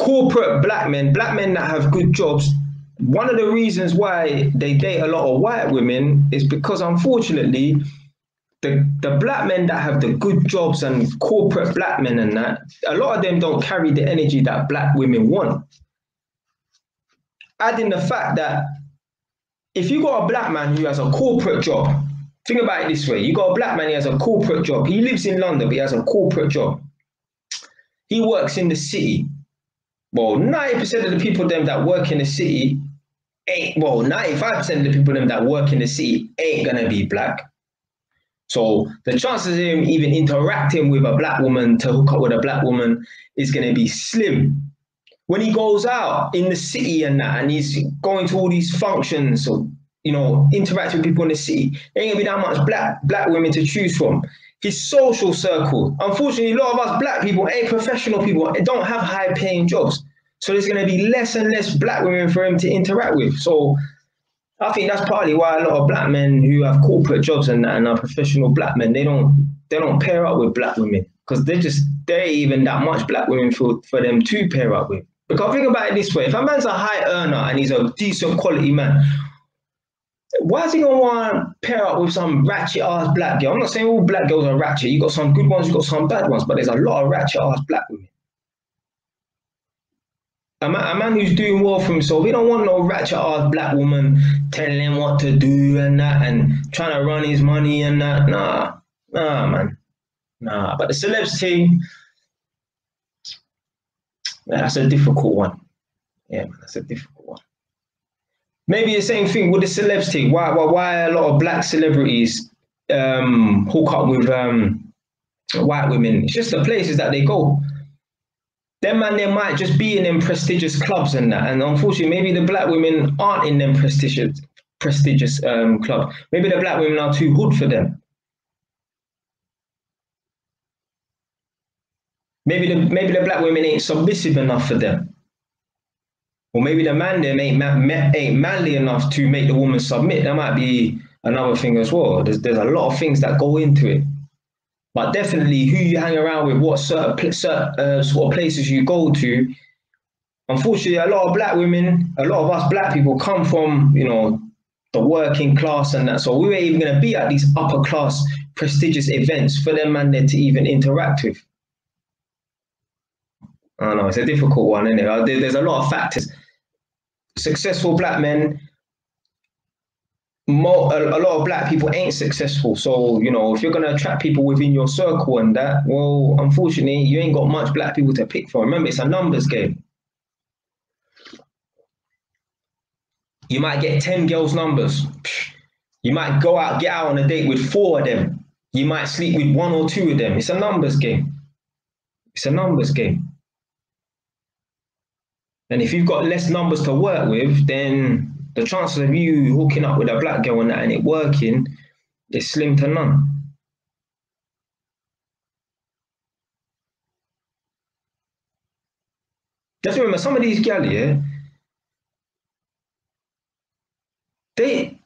corporate black men, black men that have good jobs, one of the reasons why they date a lot of white women is because unfortunately the, the black men that have the good jobs and corporate black men and that, a lot of them don't carry the energy that black women want. Adding the fact that if you got a black man who has a corporate job, think about it this way: you got a black man, he has a corporate job. He lives in London, but he has a corporate job. He works in the city. Well, 90% of the people them that work in the city ain't well, 95% of the people them that work in the city ain't gonna be black. So the chances of him even interacting with a black woman to hook up with a black woman is gonna be slim. When he goes out in the city and that, and he's going to all these functions, or you know, interact with people in the city, there ain't gonna be that much black black women to choose from. His social circle, unfortunately, a lot of us black people ain't professional people, don't have high paying jobs. So there's gonna be less and less black women for him to interact with. So I think that's partly why a lot of black men who have corporate jobs and, and are professional black men, they don't they don't pair up with black women because they're just they're even that much black women for, for them to pair up with. Because think about it this way: if a man's a high earner and he's a decent quality man, why is he gonna want to pair up with some ratchet ass black girl? I'm not saying all black girls are ratchet. You got some good ones, you got some bad ones, but there's a lot of ratchet ass black women. A man, a man who's doing well for himself, he don't want no ratchet ass black woman telling him what to do and that and trying to run his money and that. Nah, nah, man. Nah. But the celebs thing, that's a difficult one. Yeah, man, that's a difficult one. Maybe the same thing with the celebs thing. Why, why, why a lot of black celebrities um, hook up with um, white women? It's just the places that they go them man they might just be in them prestigious clubs and that. And unfortunately, maybe the black women aren't in them prestigious prestigious um, club. Maybe the black women are too hood for them. Maybe the maybe the black women ain't submissive enough for them. Or maybe the man them ain't, ma- ain't manly enough to make the woman submit. That might be another thing as well. There's, there's a lot of things that go into it. But definitely, who you hang around with, what certain, certain uh, sort of places you go to. Unfortunately, a lot of black women, a lot of us black people come from, you know, the working class and that. So we were even going to be at these upper class prestigious events for them man there to even interact with. I know, it's a difficult one, isn't it? There's a lot of factors. Successful black men a, a, lot of black people ain't successful. So, you know, if you're going to attract people within your circle and that, well, unfortunately, you ain't got much black people to pick from. Remember, it's a numbers game. You might get 10 girls' numbers. You might go out, get out on a date with four of them. You might sleep with one or two of them. It's a numbers game. It's a numbers game. And if you've got less numbers to work with, then the chances of you hooking up with a black girl and that and it working is slim to none. Just remember, some of these gal, yeah, they.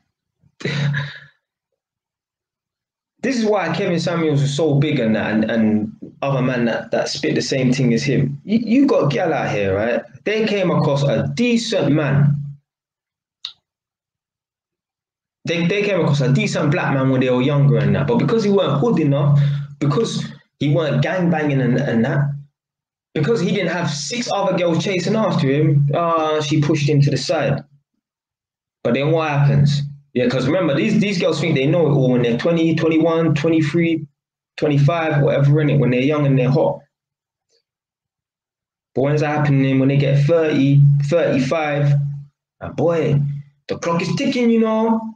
This is why Kevin Samuels was so big and that, and, and other man that, that spit the same thing as him. You, you got gal out here, right? They came across a decent man they, they came across a decent black man when they were younger and that. But because he weren't hood enough, because he weren't gang banging and, and that, because he didn't have six other girls chasing after him, uh, she pushed him to the side. But then what happens? Yeah, because remember, these, these girls think they know it all when they're 20, 21, 23, 25, whatever in it, when they're young and they're hot. But when's that happening when they get 30, 35? And boy, the clock is ticking, you know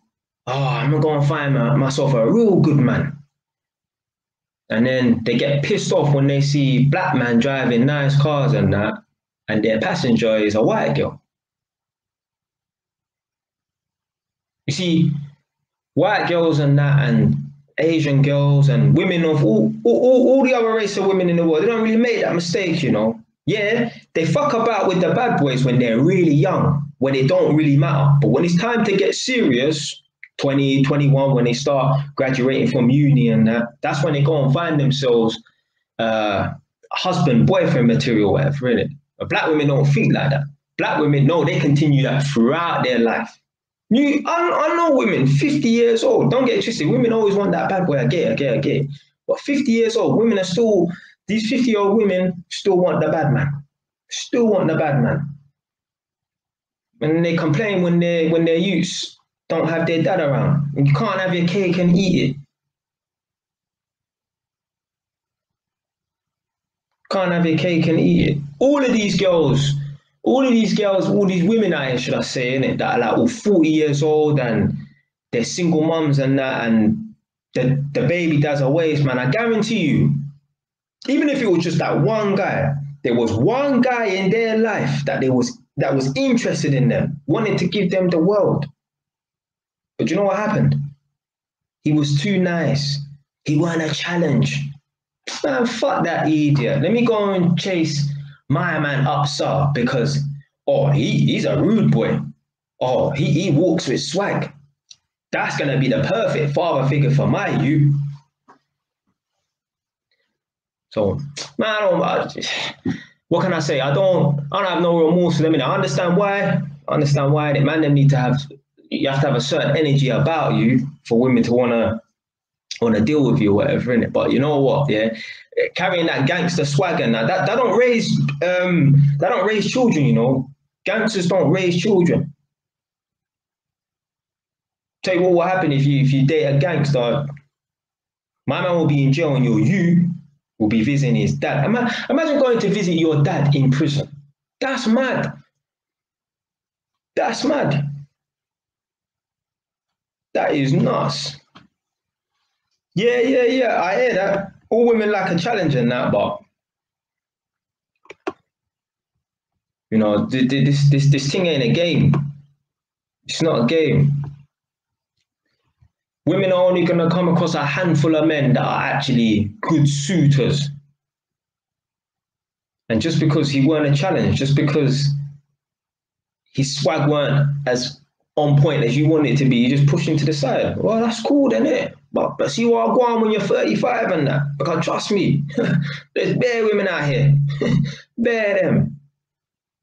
oh, I'm gonna go and find my, myself a real good man. And then they get pissed off when they see black man driving nice cars and that, and their passenger is a white girl. You see, white girls and that, and Asian girls and women of all, all, all the other race of women in the world, they don't really make that mistake, you know. Yeah, they fuck about with the bad boys when they're really young, when it don't really matter. But when it's time to get serious, 20, 21, when they start graduating from uni and that, that's when they go and find themselves uh, husband, boyfriend material, whatever, it? But black women don't think like that. Black women, no, they continue that throughout their life. You, I, I know women, 50 years old, don't get twisted. Women always want that bad boy. I get it, I get it, I get it. But 50 years old, women are still, these 50 year old women still want the bad man. Still want the bad man. And they complain when they when their youths don't have their dad around. You can't have your cake and eat it. Can't have your cake and eat it. All of these girls, all of these girls, all these women out here, should I say, in it, that are like all 40 years old and they're single mums and that, and the, the baby does a waste, man. I guarantee you, even if it was just that one guy, there was one guy in their life that they was that was interested in them, wanted to give them the world. But you know what happened? He was too nice. He won a challenge. Man, fuck that idiot. Let me go and chase my man Upstar because oh he, he's a rude boy. Oh, he, he walks with swag. That's gonna be the perfect father figure for my youth. So man, I don't I, what can I say? I don't I don't have no remorse for them. I understand why. I understand why the man them need to have you have to have a certain energy about you for women to wanna wanna deal with you or whatever in it. But you know what? Yeah, carrying that gangster swagger now that that don't raise um that don't raise children. You know, gangsters don't raise children. Tell you what will happen if you if you date a gangster. My man will be in jail and your you will be visiting his dad. Imagine going to visit your dad in prison. That's mad. That's mad. That is nuts. Yeah, yeah, yeah. I hear that. All women like a challenge in that, but you know, this this this thing ain't a game. It's not a game. Women are only gonna come across a handful of men that are actually good suitors. And just because he weren't a challenge, just because his swag weren't as on point as you want it to be, you just push him to the side. Well, that's cool, then, it. But but see what I go on when you're 35 and that. Because trust me, there's bare women out here. bare them.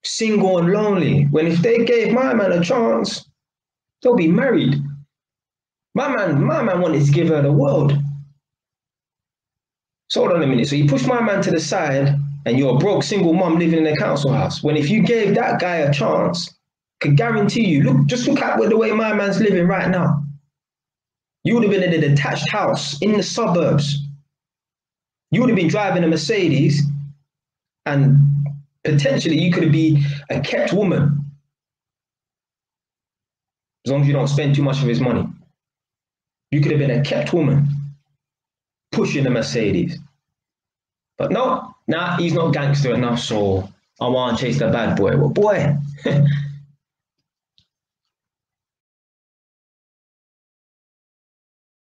Single and lonely. When if they gave my man a chance, they'll be married. My man, my man wanted to give her the world. So hold on a minute. So you push my man to the side and you're a broke single mom living in a council house. When if you gave that guy a chance, could guarantee you, look, just look at the way my man's living right now. You would have been in a detached house in the suburbs. You would have been driving a Mercedes and potentially you could have been a kept woman. As long as you don't spend too much of his money. You could have been a kept woman pushing a Mercedes. But no, nah, he's not gangster enough, so I want to chase the bad boy. Well, boy,